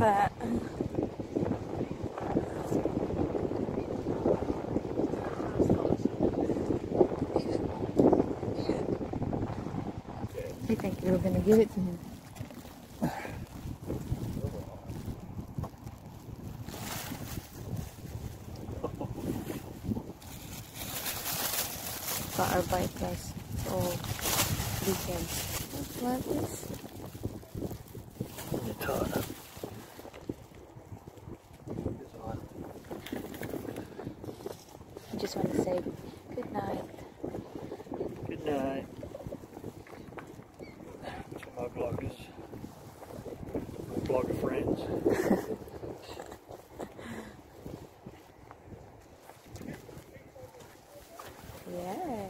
that. You think you were going to give it to him? Got our bike guys. Oh, weekends. What is just want to say good night. Good night. To my bloggers. My blogger friends. Yeah.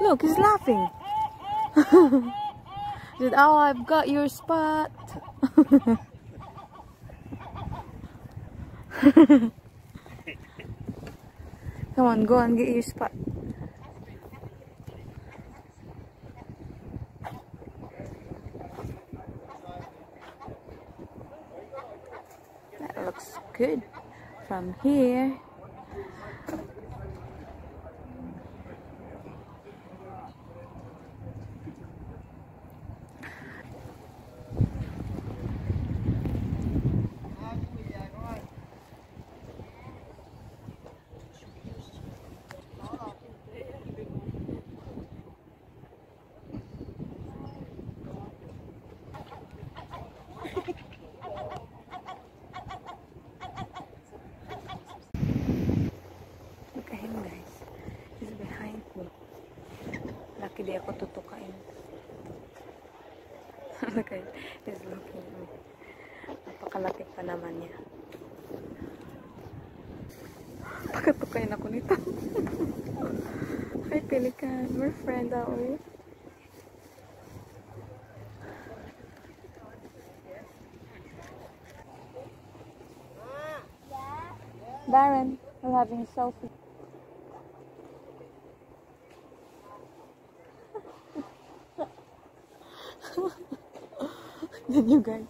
Look, he's laughing. Said, oh, I've got your spot. Come on, go and get your spot. That looks good from here. Lucky di ako tutukain. Look at He's looking at me. Napakalaki pa naman niya. Pakatukain ako nito. Hi, Pelican. We're friends, are we? Darren, we're having a selfie. Then you guys.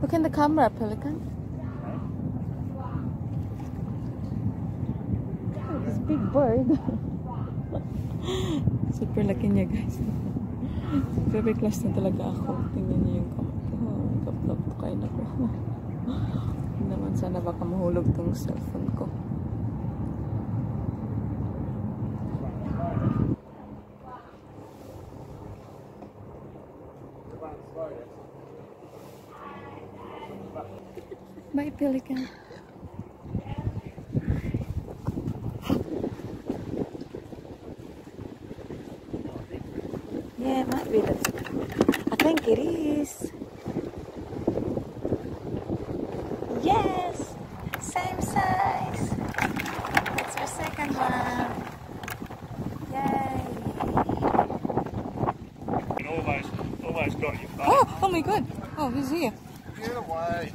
Look in the camera, Pelican. Oh, this big bird. Super laki niya, guys. Very close na talaga ako. Tingnan niyo yung kamay ko. Oh, Kap-kap kain ako. Hindi naman sana baka mahulog tong cellphone ko. Bye, Pelican. Yeah, it might be the. I think it is. Yes, same size. That's our second one. Yay! And almost, almost got you. Oh, oh my God! Oh, he's here. Get away.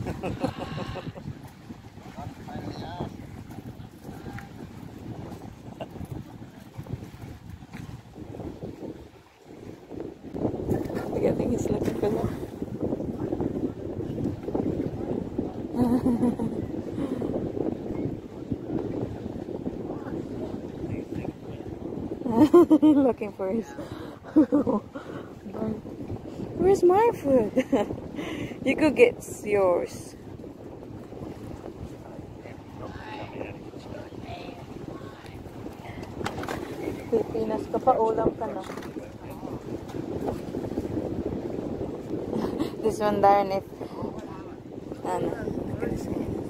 I think he's looking for looking for his. Where's my food? you go get yours. Pilipinas ka pa, ulam ka na. this one, Darren, if... Ano, look at this guy.